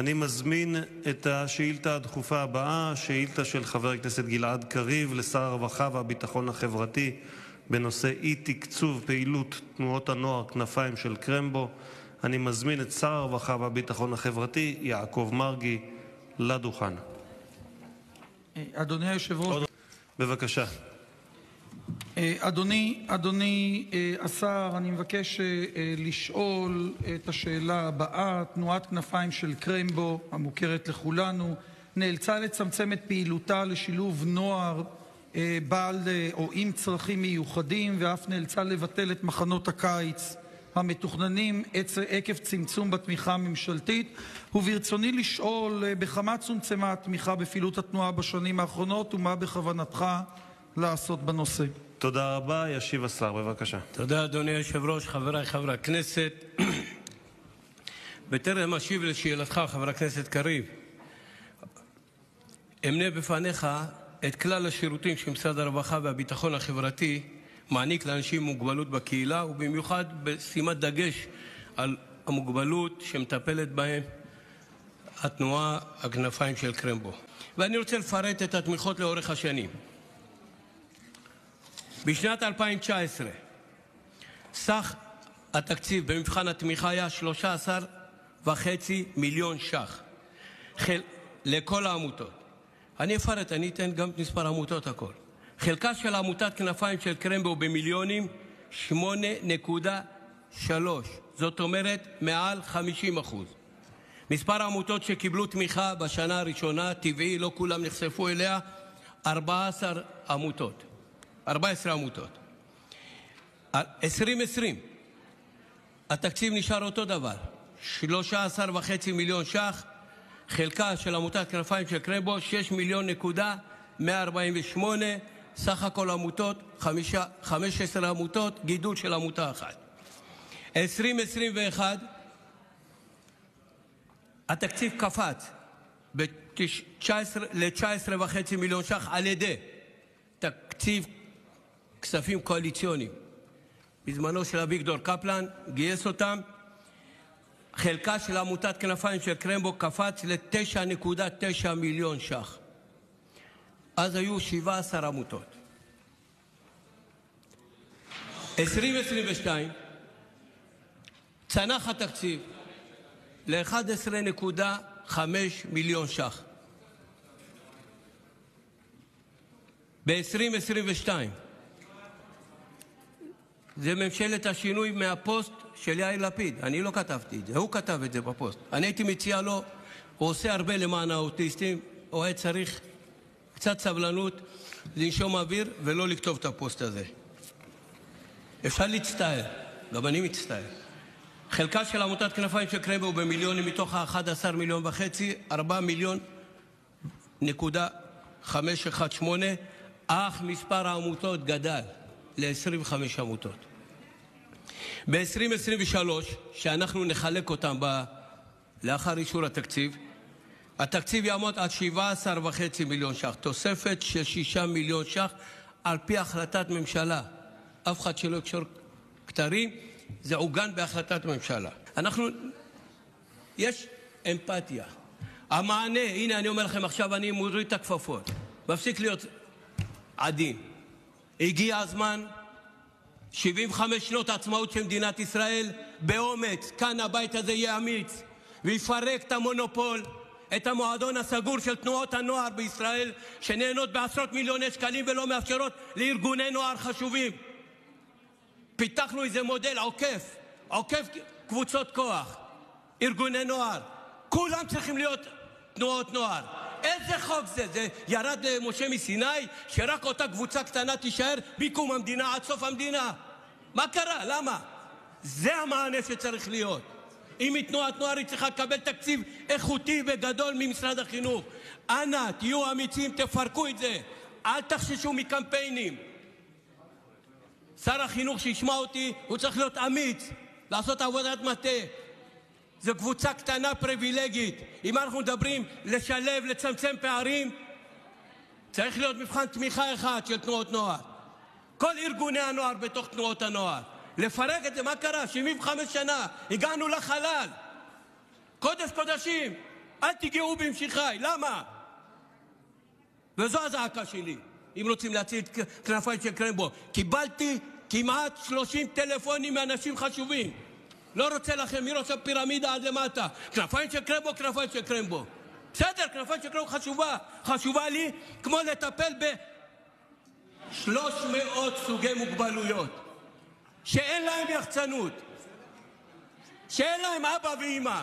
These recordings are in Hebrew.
אני מזמין את השאילתה הדחופה הבאה, שאילתה של חבר הכנסת גלעד קריב לשר הרווחה והביטחון החברתי בנושא אי-תקצוב פעילות תנועות הנוער כנפיים של קרמבו. אני מזמין את שר הרווחה והביטחון החברתי יעקב מרגי לדוכן. אדוני היושב-ראש, בבקשה. אדוני, אדוני השר, אני מבקש לשאול את השאלה הבאה: תנועת כנפיים של קרמבו, המוכרת לכולנו, נאלצה לצמצם את פעילותה לשילוב נוער עם צרכים מיוחדים, ואף נאלצה לבטל את מחנות הקיץ המתוכננים עקב צמצום בתמיכה הממשלתית. וברצוני לשאול, בכמה צומצמה התמיכה בפעילות התנועה בשנים האחרונות, ומה בכוונתך לעשות בנושא? ואני רוצה לפרט את התמיכות לאורך השנים. בשנת 2019 סך התקציב במבחן התמיכה היה 13.5 מיליון ש"ח לכל העמותות. חלקה של עמותת כנפיים של קרמבו במיליונים, 8.3, זאת אומרת מעל 50%. מספר העמותות שקיבלו תמיכה בשנה הראשונה, לא כולם נחשפו אליה, 14 עמותות. 14 עמותות. 2020, התקציב נשאר אותו דבר, 13.5 מיליון ש"ח. חלקה של עמותת כנפיים של קרמבו, 6 מיליון נקודה 148, סך הכל עמותות, 15 עמותות, גידול של עמותה אחת. 2021, התקציב קפץ ל-19.5 מיליון ש"ח על ידי תקציב כספים קואליציוניים. בזמנו של אביגדור קפלן, גייס אותם. חלקה של עמותת כנפיים של קרמבו קפץ ל-9.9 מיליון ש"ח. אז היו 17 עמותות. 2022 צנח התקציב ל-11.5 מיליון ש"ח. ב-2022 אך מספר העמותות גדל ל-25 עמותות. ב-2023, שאנחנו נחלק אותם לאחר אישור התקציב, התקציב יעמוד על 17.5 מיליון ש"ח, תוספת של 6 מיליון ש"ח על פי החלטת ממשלה. אף אחד שלא יקשור כתרים, זה עוגן בהחלטת ממשלה. אנחנו, יש אמפתיה. המענה, הינה אני אומר לכם עכשיו, אני מוריד את הכפפות, מפסיק להיות עדין. הגיע הזמן 75 שנות העצמאות של מדינת ישראל, ויפרק את המונופול, את המועדון הסגור של תנועות הנוער בישראל, שנהנות בעשרות מיליוני שקלים ולא מאפשרות לארגוני נוער חשובים. פיתחנו איזה מודל עוקף, עוקף קבוצות כוח, ארגוני נוער. כולם צריכים להיות תנועות נוער. איזה חוק זה? זה ירד למשה מסיני שרק אותה קבוצה קטנה תישאר מקום המדינה עד סוף המדינה? צריך להיות מבחן תמיכה אחד של תנועות נוער. כל ארגוני הנוער בתוך תנועות הנוער. לפרק את זה, מה קרה? 75 שנה, הגענו לחלל. קודש קודשים. אל תיגעו במשיחיי, למה? וזו הזעקה שלי, אם רוצים להציל את כנפיים של קרמבו. קיבלתי כמעט 30 טלפונים מאנשים חשובים. לא רוצה לכם מראש הפירמידה עד למטה. כנפיים של קרמבו, כנפיים של קרמבו. בסדר, כנפיים של קרמבו חשובה. חשובה לי כמו לטפל ב-300 סוגי מוגבלויות שאין להם יחצנות, שאין להם אבא ואימא.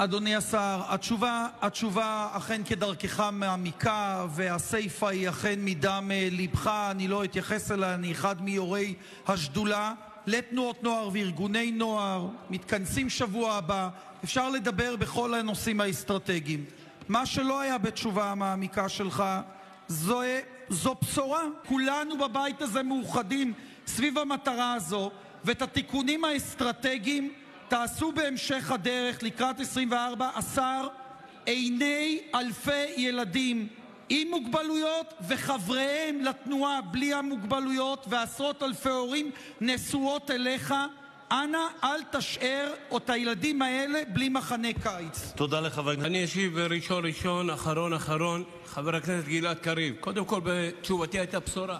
אדוני השר, התשובה, כדרכך מעמיקה, והסיפה היא אכן מדם אה, ליבך. אני לא אתייחס אליה, אני אחד מיו"רי השדולה לתנועות נוער וארגוני נוער. מתכנסים שבוע הבא. אפשר לדבר בכל הנושאים האסטרטגיים. מה שלא היה בתשובה המעמיקה שלך זו, זו בשורה. כולנו בבית הזה מאוחדים סביב המטרה הזו, ואת התיקונים האסטרטגיים תעשו בהמשך הדרך לקראת 24. השר, עיני אלפי ילדים עם מוגבלויות וחבריהם לתנועה בלי המוגבלויות ועשרות אלפי הורים נשואות אליך. אנא אל תשאר את הילדים האלה בלי מחנה קיץ. תודה לחבר הכנסת. אני אשיב ראשון ראשון, אחרון אחרון, חבר הכנסת גלעד קריב. קודם כל, בתשובתי הייתה בשורה.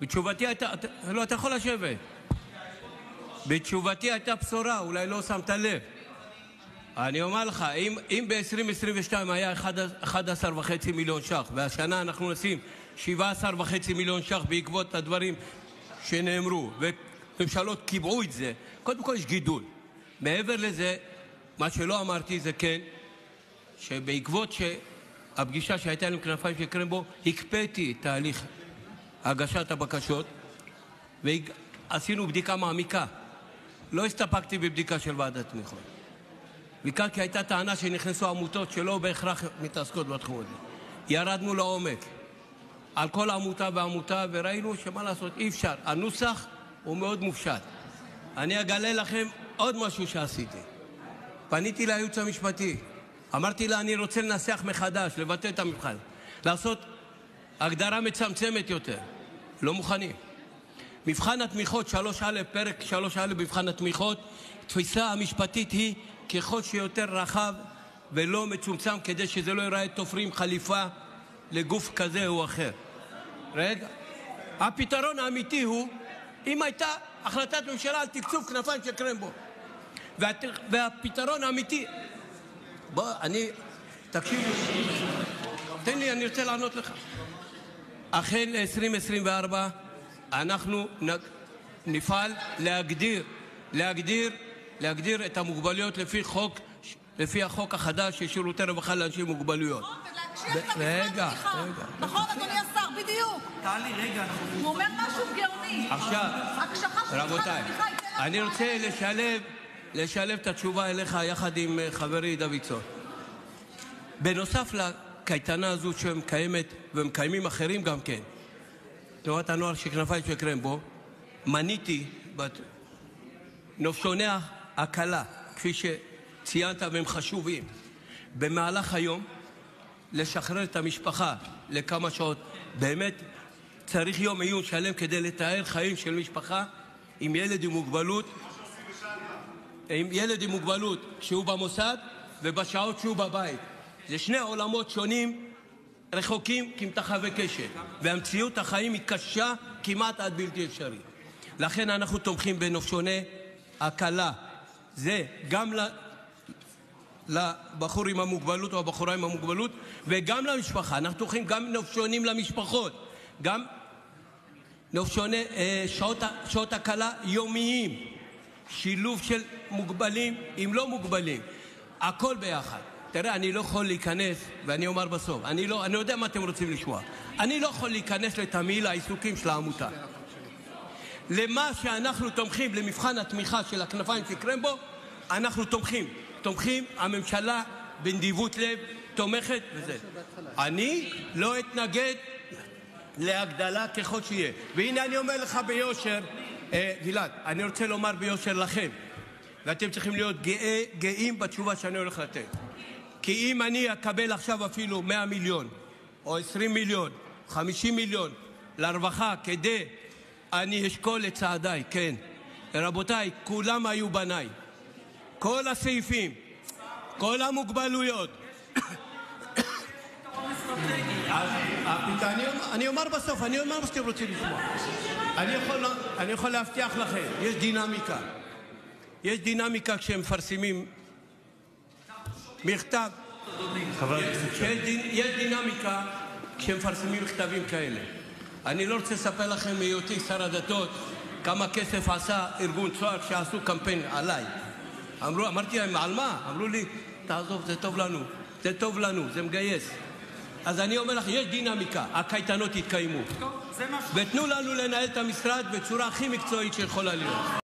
בתשובתי הייתה, לא, אתה יכול לשבת. אם, אם ב-2022 היה 11.5 מיליון ש"ח, והשנה אנחנו נשים 17.5 מיליון ש"ח בעקבות הדברים שנאמרו, ממשלות קיבעו את זה, קודם כול יש גידול. מעבר לזה, מה שלא אמרתי זה כן, שבעקבות הפגישה שהייתה עם כנפיים של קרמבו, הקפאתי את תהליך הגשת הבקשות ועשינו בדיקה מעמיקה. לא הסתפקתי בבדיקה של ועדת תמיכות. כי הייתה טענה שנכנסו עמותות שלא בהכרח מתעסקות בתחום הזה. ירדנו לעומק על כל עמותה ועמותה וראינו שמה לעשות, אי אפשר. הנוסח הוא מאוד מופשט. אני אגלה לכם עוד משהו שעשיתי. פניתי לייעוץ המשפטי, אמרתי לה, אני רוצה לנסח מחדש, לבטל את המבחן, לעשות הגדרה מצמצמת יותר. לא מוכנים. מבחן התמיכות 3א, פרק 3א במבחן התמיכות, תפיסה המשפטית היא ככל שיותר רחב ולא מצומצם, כדי שזה לא ייראה תופרים חליפה לגוף כזה או אחר. רגע. הפתרון האמיתי הוא אם הייתה החלטת ממשלה על תקצוב כנפיים של קרמבו. והפתרון האמיתי, בוא, אני, תקשיב, תן לי, אני רוצה לענות לך. אכן ל-2024 אנחנו נפעל להגדיר, להגדיר, להגדיר את המוגבלויות לפי חוק, לפי החוק החדש של שירותי רווחה לאנשים עם מוגבלויות. נכון, ולהקשיח את רגע, רגע. נכון, אדוני השר, בדיוק. טלי, רגע. הוא אומר משהו גאוני. עכשיו, רבותיי, אני רוצה לשלב, לשלב את התשובה אליך יחד עם אה, חברי דוידסון. בנוסף לקייטנה הזו שמקיימת ומקיימים אחרים גם כן, תנועת הנוער של כנפיים של קרמבו, מניתי נופשוני שציינת, והם חשובים. במהלך היום לשחרר את המשפחה לכמה שעות. באמת צריך יום עיון שלם כדי לתאר חיים של משפחה עם ילד עם מוגבלות כשהוא במוסד ובשעות שהוא בבית. זה שני עולמות שונים, רחוקים כמתחווי קשר, והמציאות החיים היא קשה כמעט עד בלתי אפשרית. לכן אנחנו תומכים בנופשוני הקלה. זה גם לבחור עם המוגבלות או הבחורה עם המוגבלות וגם למשפחה. אנחנו תומכים גם נופשונים למשפחות, גם נופשוני אה, שעות, שעות הקלה יומיים, שילוב של מוגבלים עם לא מוגבלים, הכל ביחד. אני לא יכול להיכנס, לתמהיל העיסוקים של העמותה. למבחן התמיכה של הכנפיים של קרמבו, אנחנו תומכים. תומכים, הממשלה בנדיבות לב תומכת בזה. אני לא אתנגד להגדלה ככל שיהיה. והנה אני אומר לך ביושר, אה, גלעד, אני רוצה לומר ביושר לכם, ואתם צריכים להיות גאים בתשובה שאני הולך לתת. כי אם אני אקבל עכשיו אפילו 100 מיליון, או 20 מיליון, 50 מיליון לרווחה כדי, אני אשקול את צעדיי, כן. רבותיי, כולם היו בניי. כל הסעיפים, כל המוגבלויות. אני אומר בסוף, אני אומר מה שאתם רוצים לשמוע. אני יכול להבטיח לכם, יש דינמיקה. יש דינמיקה כשמפרסמים מכתב. יש דינמיקה כשמפרסמים מכתבים כאלה. אני לא רוצה לספר לכם מהיותי שר הדתות כמה כסף עשה ארגון צוהר כשעשו קמפיין עליי. אמרו, אמרתי להם,